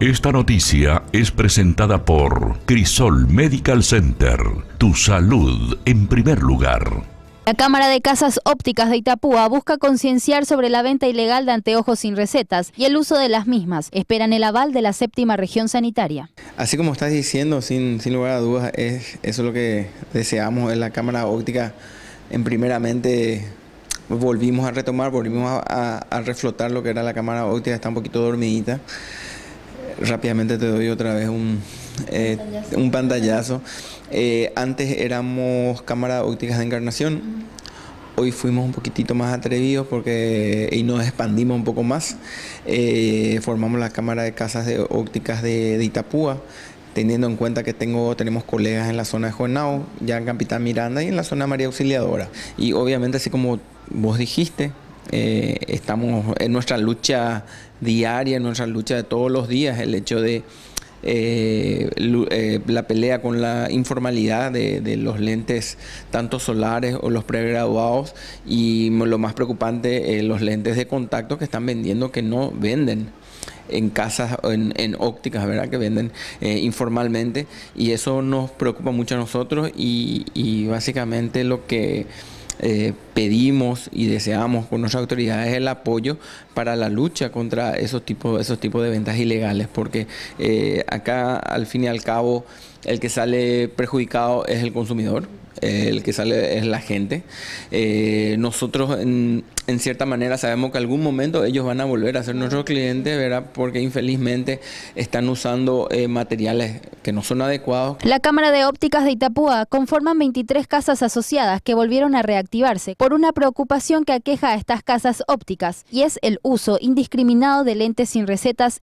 Esta noticia es presentada por Crisol Medical Center. Tu salud en primer lugar. La Cámara de Casas Ópticas de Itapúa busca concienciar sobre la venta ilegal de anteojos sin recetas y el uso de las mismas. Esperan el aval de la séptima región sanitaria. Así como estás diciendo, sin, sin lugar a dudas, es, eso es lo que deseamos en la Cámara Óptica. En primeramente volvimos a retomar, volvimos a, a reflotar lo que era la Cámara Óptica, está un poquito dormidita rápidamente te doy otra vez un, eh, pantallazo. un pantallazo. Eh, antes éramos cámaras ópticas de encarnación. Hoy fuimos un poquitito más atrevidos porque y nos expandimos un poco más. Eh, formamos la cámara de casas de ópticas de, de, Itapúa, teniendo en cuenta que tengo, tenemos colegas en la zona de Juanao, ya en Capitán Miranda y en la zona María Auxiliadora. Y obviamente, así como vos dijiste, eh, estamos en nuestra lucha diaria, en nuestra lucha de todos los días, el hecho de eh, eh, la pelea con la informalidad de, los lentes tanto solares o los pregraduados y lo más preocupante los lentes de contacto que están vendiendo que no venden en casas, en, en ópticas, ¿verdad? Que venden informalmente y eso nos preocupa mucho a nosotros y, y básicamente lo que eh, pedimos y deseamos con nuestras autoridades el apoyo para la lucha contra esos tipos, esos tipos de ventas ilegales, porque eh, acá al fin y al cabo el que sale perjudicado es el consumidor el que sale es la gente. Eh, nosotros en, cierta manera sabemos que algún momento ellos van a volver a ser nuestros clientes, ¿verdad? Porque infelizmente están usando eh, materiales que no son adecuados. La Cámara de Ópticas de Itapúa conforman 23 casas asociadas que volvieron a reactivarse por una preocupación que aqueja a estas casas ópticas y es el uso indiscriminado de lentes sin recetas